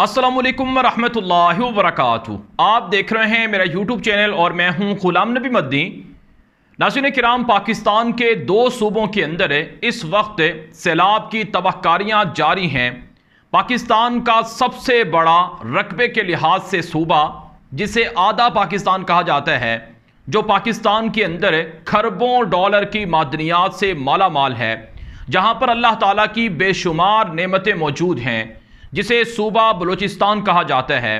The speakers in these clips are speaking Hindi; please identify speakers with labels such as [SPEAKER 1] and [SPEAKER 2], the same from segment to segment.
[SPEAKER 1] अस्सलाम वालेकुम रहमतुल्लाहि व बरकातहू आप देख रहे हैं मेरा यूट्यूब चैनल और मैं हूँ गुलाम नबी मद्दी। नाजिन कराम, पाकिस्तान के दो सूबों के अंदर इस वक्त सैलाब की तबाहकारियाँ जारी हैं। पाकिस्तान का सबसे बड़ा रकबे के लिहाज से सूबा, जिसे आधा पाकिस्तान कहा जाता है, जो पाकिस्तान के अंदर खरबों डॉलर की मादनियात से माला माल है, जहाँ पर अल्लाह ताला की बेशुमार नेमतें मौजूद हैं। जिसे सूबा बलूचिस्तान कहा जाता है।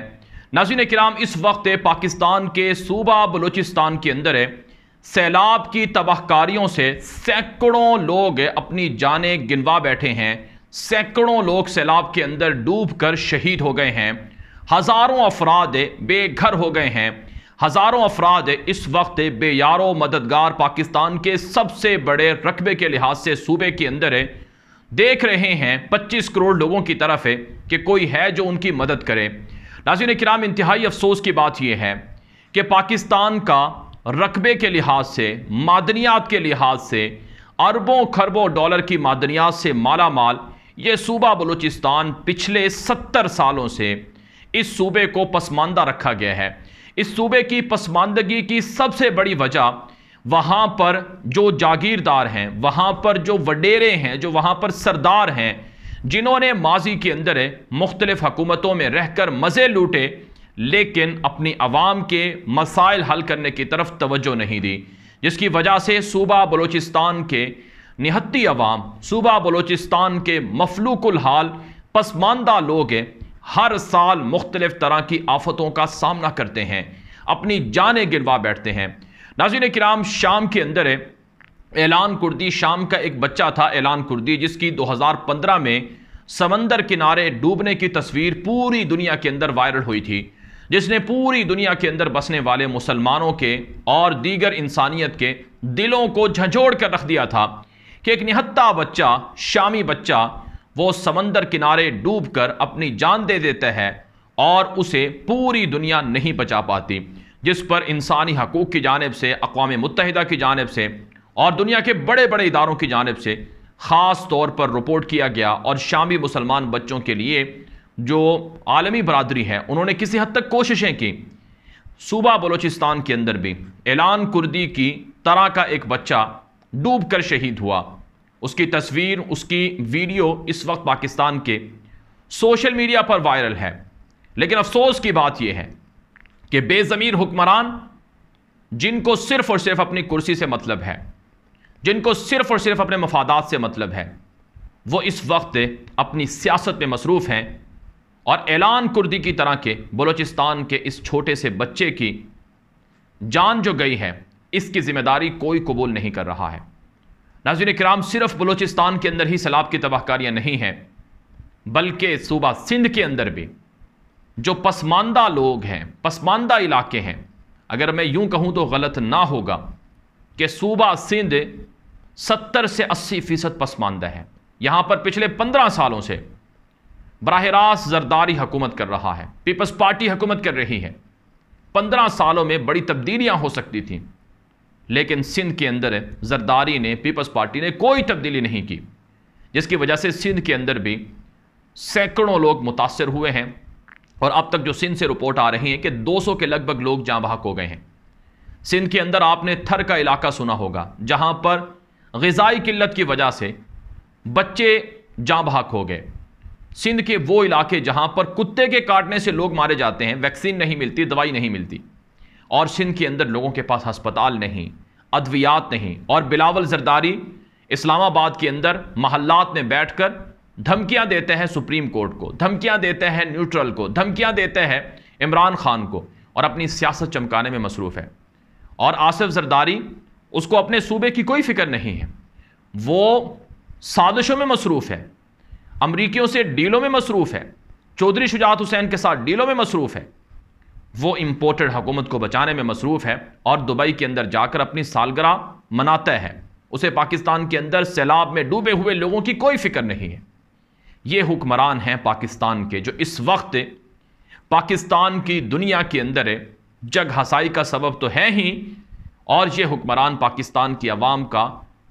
[SPEAKER 1] नाजिन कराम, इस वक्त पाकिस्तान के सूबा बलूचिस्तान के अंदर सैलाब की तबाहकारियों से सैकड़ों लोग अपनी जानें गिनवा बैठे हैं। सैकड़ों लोग सैलाब के अंदर डूब कर शहीद हो गए हैं। हज़ारों अफराद बेघर हो गए हैं। हज़ारों अफराद इस वक्त बेयारो मददगार पाकिस्तान के सबसे बड़े रकबे के लिहाज से सूबे के अंदर देख रहे हैं। 25 करोड़ लोगों की तरफ़ कि कोई है जो उनकी मदद करे। नाजिन कराम, इंतहाई अफसोस की बात यह है कि पाकिस्तान का रकबे के लिहाज से, मादनियात के लिहाज से, अरबों खरबों डॉलर की मादनियात से माला माल ये सूबा बलूचिस्तान पिछले सत्तर सालों से इस सूबे को पसमानदा रखा गया है। इस सूबे की पसमानदगी की सबसे बड़ी वजह वहाँ पर जो जागीरदार हैं, वहाँ पर जो वडेरे हैं, जो वहाँ पर सरदार हैं जिन्होंने माजी के अंदर मुख्तलिफ़ हुकूमतों में रहकर मज़े लूटे, लेकिन अपनी आवाम के मसाइल हल करने की तरफ़ तवज्जो नहीं दी, जिसकी वजह से सूबा बलूचिस्तान के निहत्ती अवाम, सूबा बलूचिस्तान के मफलूकुल हाल पसमानदा लोग हर साल मुख्तलिफ़ तरह की आफतों का सामना करते हैं, अपनी जानें गिरवा बैठते हैं। नाजिन कराम शाम के अंदर ऐलान कुर्दी शाम का एक बच्चा था, ऐलान कुर्दी, जिसकी 2015 में समंदर किनारे डूबने की तस्वीर पूरी दुनिया के अंदर वायरल हुई थी, जिसने पूरी दुनिया के अंदर बसने वाले मुसलमानों के और दीगर इंसानियत के दिलों को झंझोड़ कर रख दिया था कि एक निहत्ता बच्चा, शामी बच्चा, वो समंदर किनारे डूब कर अपनी जान दे देता है और उसे पूरी दुनिया नहीं बचा पाती, जिस पर इंसानी हकूक़ की जानब से अकवा मुतहदा की जानब से और दुनिया के बड़े बड़े इदारों की जानब से ख़ास तौर पर रिपोर्ट किया गया और शामी मुसलमान बच्चों के लिए जो आलमी बरदरी है, उन्होंने किसी हद तक कोशिशें की। सूबा बलूचिस्तान के अंदर भी ऐलान कुर्दी की तरह का एक बच्चा डूब कर शहीद हुआ। उसकी तस्वीर, उसकी वीडियो इस वक्त पाकिस्तान के सोशल मीडिया पर वायरल है। लेकिन अफसोस की बात यह है कि बेज़मीर हुक्मरान, जिनको सिर्फ़ और सिर्फ़ अपनी कुर्सी से मतलब है जिनको सिर्फ़ और सिर्फ़ अपने मफादात से मतलब है। वो इस वक्त अपनी सियासत में मसरूफ़ हैं और ऐलान कुर्दी की तरह के बलूचिस्तान के इस छोटे से बच्चे की जान जो गई है, इसकी ज़िम्मेदारी कोई कबूल नहीं कर रहा है। नाजिन कराम, सिर्फ़ बलूचिस्तान के अंदर ही सैलाब की तबाहकारियाँ नहीं हैं, बल्कि सूबा सिंध के अंदर भी। जो पसमानदा लोग हैं, पसमानदा इलाके हैं, अगर मैं यूँ कहूँ तो गलत ना होगा कि सूबा सिंध सत्तर से अस्सी फ़ीसद पसमानदा है। यहाँ पर पिछले पंद्रह सालों से बरह रास्त जरदारी हुकूमत कर रहा है। पीपल्स पार्टी हुकूमत कर रही है। पंद्रह सालों में बड़ी तब्दीलियाँ हो सकती थी, लेकिन सिंध के अंदर जरदारी ने, पीपल्स पार्टी ने कोई तब्दीली नहीं की, जिसकी वजह से सिंध के अंदर भी सैकड़ों लोग मुतासर हुए हैं और अब तक जो सिंध से रिपोर्ट आ रही है कि 200 के लगभग लोग जहाँ बहक हो गए हैं। सिंध के अंदर आपने थर का इलाका सुना होगा, जहाँ पर गज़ाई किल्लत की वजह से बच्चे जाँ बहक हो गए। सिंध के वो इलाके जहाँ पर कुत्ते के काटने से लोग मारे जाते हैं, वैक्सीन नहीं मिलती, दवाई नहीं मिलती। और सिंध के अंदर लोगों के पास अस्पताल नहीं, अद्वियात नहीं। और बिलावल जरदारी इस्लामाबाद के अंदर महल्लात में बैठकर धमकियाँ देते हैं सुप्रीम कोर्ट को, धमकियाँ देते हैं न्यूट्रल को, धमकियाँ देते हैं इमरान खान को। और अपनी सियासत चमकाने में मसरूफ़ है। और आसिफ जरदारी उसको अपने सूबे की कोई फ़िक्र नहीं है। वो साजिशों में मसरूफ़ है, अमरीकियों से डीलों में मसरूफ़ है, चौधरी शुजात हुसैन के साथ डीलों में मसरूफ़ है। वो इम्पोर्टेड हुकूमत को बचाने में मसरूफ़ है और दुबई के अंदर जाकर अपनी सालगिरह मनाता है। उसे पाकिस्तान के अंदर सैलाब में डूबे हुए लोगों की कोई फ़िक्र नहीं है। ये हुक्मरान हैं पाकिस्तान के जो इस वक्त पाकिस्तान की दुनिया के अंदर जग हसाई का सबब तो है ही और ये हुक्मरान पाकिस्तान की आवाम का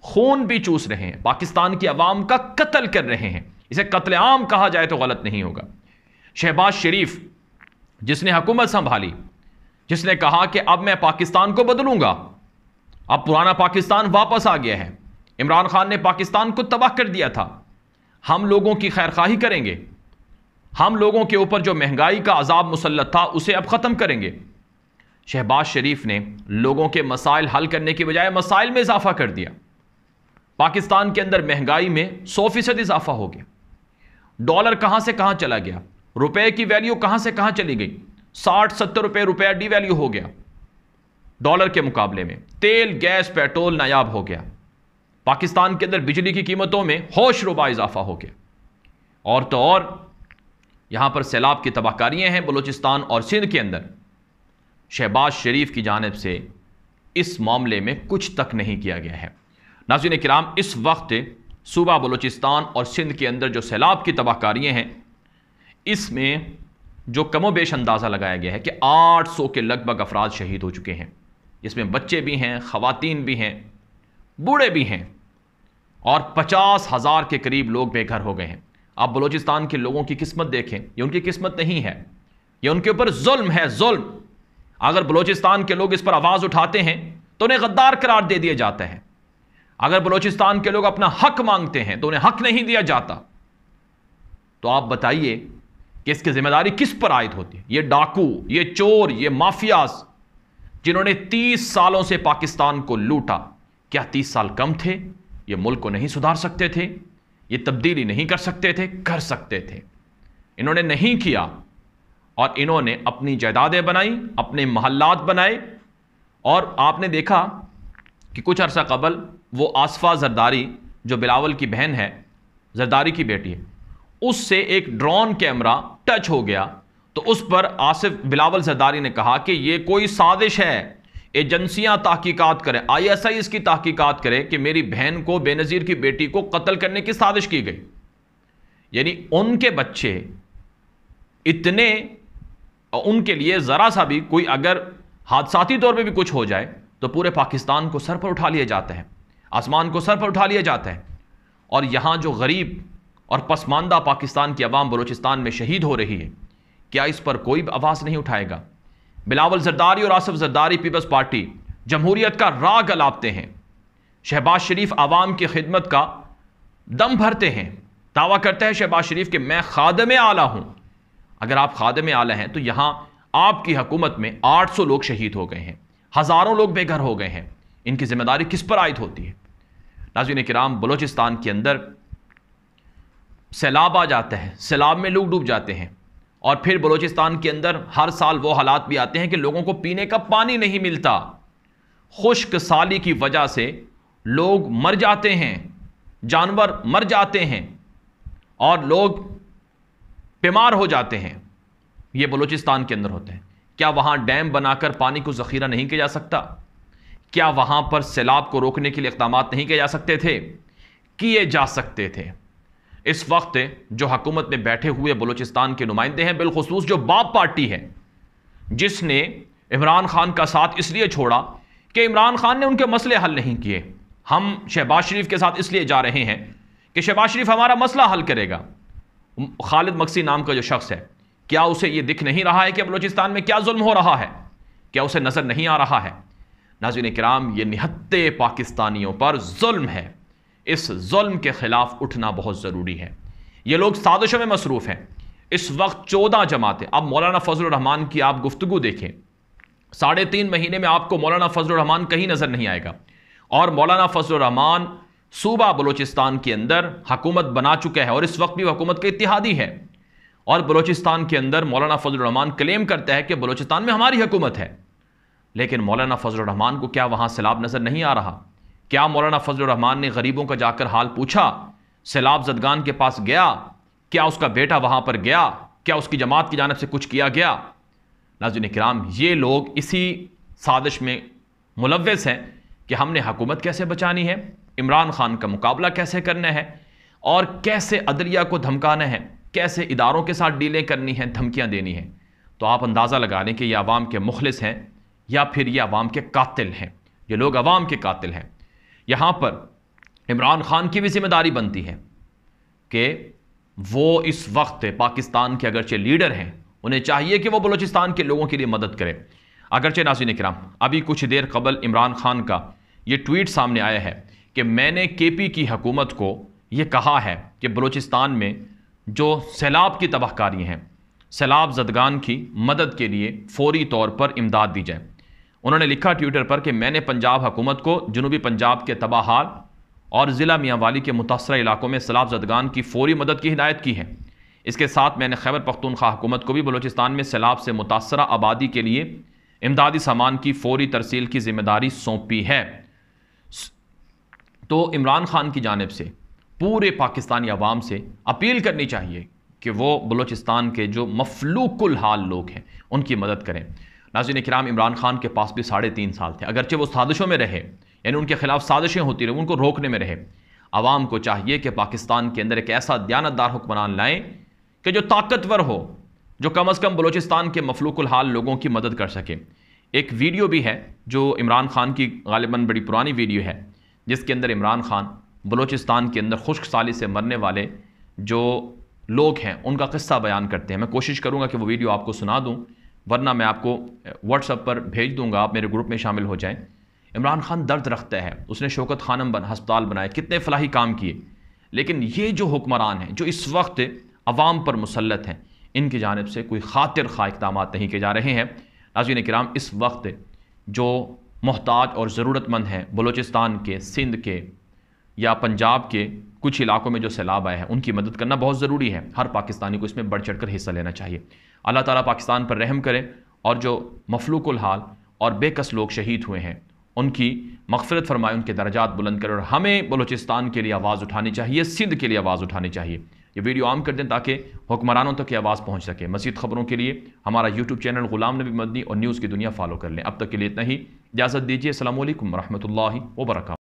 [SPEAKER 1] खून भी चूस रहे हैं। पाकिस्तान की आवाम का कत्ल कर रहे हैं। इसे कत्ल आम कहा जाए तो गलत नहीं होगा। शहबाज शरीफ, जिसने हुकूमत संभाली, जिसने कहा कि अब मैं पाकिस्तान को बदलूँगा, अब पुराना पाकिस्तान वापस आ गया है। इमरान खान ने पाकिस्तान को तबाह कर दिया था। हम लोगों की खैर खाही करेंगे। हम लोगों के ऊपर जो महँगाई का अजाब मुसलत था, उसे अब ख़त्म करेंगे। शहबाज शरीफ ने लोगों के मसाइल हल करने की बजाय मसाइल में इजाफा कर दिया। पाकिस्तान के अंदर महँगाई में सौ फ़ीसद इजाफा हो गया। डॉलर कहाँ से कहाँ चला गया? रुपए की वैल्यू कहाँ से कहाँ चली गई? साठ, सत्तर रुपए, रुपया डी वैल्यू हो गया। डॉलर के मुकाबले में तेल, गैस, पेट्रोल नायाब हो गया। पाकिस्तान के अंदर बिजली की कीमतों में होश रुबा इजाफा हो गया। और तो और, यहाँ पर सैलाब की तबाहकारियाँ हैं बलूचिस्तान और सिंध के अंदर। शहबाज शरीफ की जानब से इस मामले में कुछ तक नहीं किया गया है। नाजिन कराम, इस वक्त सूबा बलूचिस्तान और सिंध के अंदर जो सैलाब की तबाहकारियाँ हैं, इसमें जो कमोबेश अंदाज़ा लगाया गया है कि 800 के लगभग अफराद शहीद हो चुके हैं। जिसमें बच्चे भी हैं, ख़वातीन भी हैं, बूढ़े भी हैं और पचास हज़ार के करीब लोग बेघर हो गए हैं। आप बलूचिस्तान के लोगों की किस्मत देखें, ये उनकी किस्मत नहीं है। ये उनके ऊपर जुल्म है, जुल्म। अगर बलूचिस्तान के लोग इस पर आवाज़ उठाते हैं तो उन्हें गद्दार करार दे दिया जाता है। अगर बलूचिस्तान के लोग अपना हक मांगते हैं तो उन्हें हक नहीं दिया जाता। तो आप बताइए कि इसकी ज़िम्मेदारी किस पर आयद होती है? ये डाकू, ये चोर, ये माफियाज जिन्होंने तीस सालों से पाकिस्तान को लूटा। क्या तीस साल कम थे? ये मुल्क को नहीं सुधार सकते थे? ये तब्दीली नहीं कर सकते थे? कर सकते थे। इन्होंने नहीं किया। और इन्होंने अपनी जायदादें बनाई, अपने महल्लात बनाए। और आपने देखा कि कुछ अरसा कबल वो आसफा जरदारी, जो बिलावल की बहन है, जरदारी की बेटी है, उससे एक ड्रोन कैमरा टच हो गया। तो उस पर आसिफ बिलावल जरदारी ने कहा कि ये कोई साजिश है, एजेंसियाँ तहकीकात करें आईएसआई इसकी तहकीकात करे कि मेरी बहन को, बेनज़ीर की बेटी को कत्ल करने की साजिश की गई। यानी उनके बच्चे इतने उनके लिए ज़रा सा भी कोई अगर हादसाती तौर पर भी कुछ हो जाए तो पूरे पाकिस्तान को सर पर उठा लिया जाता है, आसमान को सर पर उठा लिया जाता है। और यहाँ जो गरीब और पसमानदा पाकिस्तान की अवाम बलोचिस्तान में शहीद हो रही है, क्या इस पर कोई आवाज़ नहीं उठाएगा? बिलावल जरदारी और आसफ जरदारी पीपल्स पार्टी जमहूरियत का राग अलापते हैं। शहबाज शरीफ आवाम की खिदमत का दम भरते हैं। दावा करते हैं शहबाज शरीफ कि मैं खादम आला हूँ। अगर आप खादम आला हैं तो यहाँ आपकी हुकूमत में 800 लोग शहीद हो गए हैं, हज़ारों लोग बेघर हो गए हैं। इनकी ज़िम्मेदारी किस पर आयद होती है? नाजीन कराम, बलोचिस्तान के अंदर सैलाब आ जाता है, सैलाब में लोग डूब जाते हैं, और फिर बलोचिस्तान के अंदर हर साल वो हालात भी आते हैं कि लोगों को पीने का पानी नहीं मिलता। खुश्क साली की वजह से लोग मर जाते हैं, जानवर मर जाते हैं, और लोग बीमार हो जाते हैं। ये बलूचिस्तान के अंदर होते हैं। क्या वहाँ डैम बनाकर पानी को ज़ख़ीरा नहीं किया जा सकता? क्या वहाँ पर सैलाब को रोकने के लिए इकदाम नहीं किए जा सकते थे? किए जा सकते थे। इस वक्त जो हकूमत में बैठे हुए बलूचिस्तान के नुमाइंदे हैं, बिलखसूस जो बाप पार्टी है, जिसने इमरान खान का साथ इसलिए छोड़ा कि इमरान खान ने उनके मसले हल नहीं किए। हम शहबाज शरीफ के साथ इसलिए जा रहे हैं कि शहबाज शरीफ हमारा मसला हल करेगा। खालिद मक्सी नाम का जो शख्स है, क्या उसे ये दिख नहीं रहा है कि बलूचिस्तान में क्या जुल्म हो रहा है? क्या उसे नज़र नहीं आ रहा है? नाजिन कराम, ये निहत्ते पाकिस्तानियों पर जुल्म है। इस जुल्म के ख़िलाफ़ उठना बहुत ज़रूरी है। ये लोग साजिशों में मसरूफ़ हैं। इस वक्त चौदह जमातें। अब मौलाना फजल रहमान की आप गुफ्तु देखें। साढ़े तीन महीने में आपको मौलाना फजल रहमान कहीं नज़र नहीं आएगा। और मौलाना फजल रहमान सूबा बलूचिस्तान के अंदर हकूमत बना चुका है और इस वक्त भी हुकूमत का इतिहादी है। और बलूचिस्तान के अंदर मौलाना फजल रहमान क्लेम करता है कि बलूचिस्तान में हमारी हुकूमत है। लेकिन मौलाना फजल रहमान को क्या वहाँ सैलाब नज़र नहीं आ रहा? क्या मौलाना फजल रहमान ने गरीबों का जाकर हाल पूछा? सैलाब जदगान के पास गया? क्या उसका बेटा वहाँ पर गया? क्या उसकी जमात की जानब से कुछ किया गया? नाजिन कराम ये लोग इसी साजिश में मुलवस हैं कि हमने हकूमत कैसे बचानी है? इमरान खान का मुकाबला कैसे करना है? और कैसे अदलिया को धमकाना है? कैसे इदारों के साथ डीलें करनी हैं, धमकियाँ देनी हैं? तो आप अंदाज़ा लगा लें कि ये आवाम के मुखलिस हैं, या फिर ये आवाम के कातिल हैं। ये लोग आवाम के कातिल हैं। यहाँ पर इमरान खान की भी ज़िम्मेदारी बनती है कि वो इस वक्त पाकिस्तान के अगरचे लीडर हैं। उन्हें चाहिए कि वो बलूचिस्तान के लोगों के लिए मदद करें। अगरचे नाजिन कराम अभी कुछ देर कबल इमरान खान का ये ट्वीट सामने आया है। कि मैंने के पी की हकूमत को ये कहा है कि बलूचिस्तान में जो सैलाब की तबाहकारी हैं, सैलाब जदगान की मदद के लिए फौरी तौर पर इमदाद दी जाए। उन्होंने लिखा ट्विटर पर कि मैंने पंजाब हुकूमत को जनूबी पंजाब के तबाहाल और ज़िला मियांवाली के मुतासर इलाकों में सैलाब जदगान की फौरी मदद की हिदायत की है। इसके साथ मैंने खैबर पख्तूनख्वा हुकूमत को भी बलूचिस्तान में सैलाब से मुतासर आबादी के लिए इमदादी सामान की फौरी तरसील की ज़िम्मेदारी सौंपी है। तो इमरान खान की जानब से, पूरे पाकिस्तानी अवाम से अपील करनी चाहिए कि वो बलूचिस्तान के जो मफलूकुल हाल लोग हैं, उनकी मदद करें। नाजिन कराम इमरान खान के पास भी साढ़े तीन साल थे। अगरचे वो साजिशों में रहे, यानी उनके खिलाफ साजिशें होती रही, उनको रोकने में रहे। आवाम को चाहिए कि पाकिस्तान के अंदर एक ऐसा दयानतदार हुक्मरान लाएँ कि जो ताकतवर हो, जो कम अज़ कम बलूचिस्तान के मफलूकुल हाल लोगों की मदद कर सके। एक वीडियो भी है, जो इमरान खान की गालिबा बड़ी पुरानी वीडियो है। जिसके अंदर इमरान खान बलूचिस्तान के अंदर खुश्क साली से मरने वाले जो लोग हैं, उनका किस्सा बयान करते हैं। मैं कोशिश करूँगा कि वो वीडियो आपको सुना दूँ, वरना मैं आपको व्हाट्सअप पर भेज दूँगा, आप मेरे ग्रुप में शामिल हो जाएँ। इमरान खान दर्द रखता है। उसने शौकत खानम बन, अस्पताल बनाए, कितने फलाही काम किए। लेकिन ये जो हुक्मरान हैं, जो इस वक्त अवाम पर मुसलत हैं, इनकी जानब से कोई खातिर खा इकदाम नहीं किए जा रहे हैं। नाजीन कराम इस वक्त जो मोहताज और ज़रूरतमंद हैं बलूचिस्तान के, सिंध के या पंजाब के कुछ इलाकों में जो सैलाब आए हैं, उनकी मदद करना बहुत ज़रूरी है। हर पाकिस्तानी को इसमें बढ़ चढ़ हिस्सा लेना चाहिए। अल्लाह ताला पाकिस्तान पर रहम करें और जो मफलूकुल हाल और बेकस लोग शहीद हुए हैं, उनकी मगफरत फरमाए, उनके दर्जात बुलंद करें और हमें बलूचिस्तान के लिए आवाज़ उठानी चाहिए, सिंध के लिए आवाज़ उठानी चाहिए। ये वीडियो आम कर दें ताकि हुक्मरानों तक की आवाज़ पहुँच सके। मजीद खबरों के लिए हमारा यूट्यूब चैनल गुलाम नबी मदनी और न्यूज़ की दुनिया फॉलो कर लें। अब तक के लिए इतना ही। इजाज़त दीजिए असल वरहमल वर्का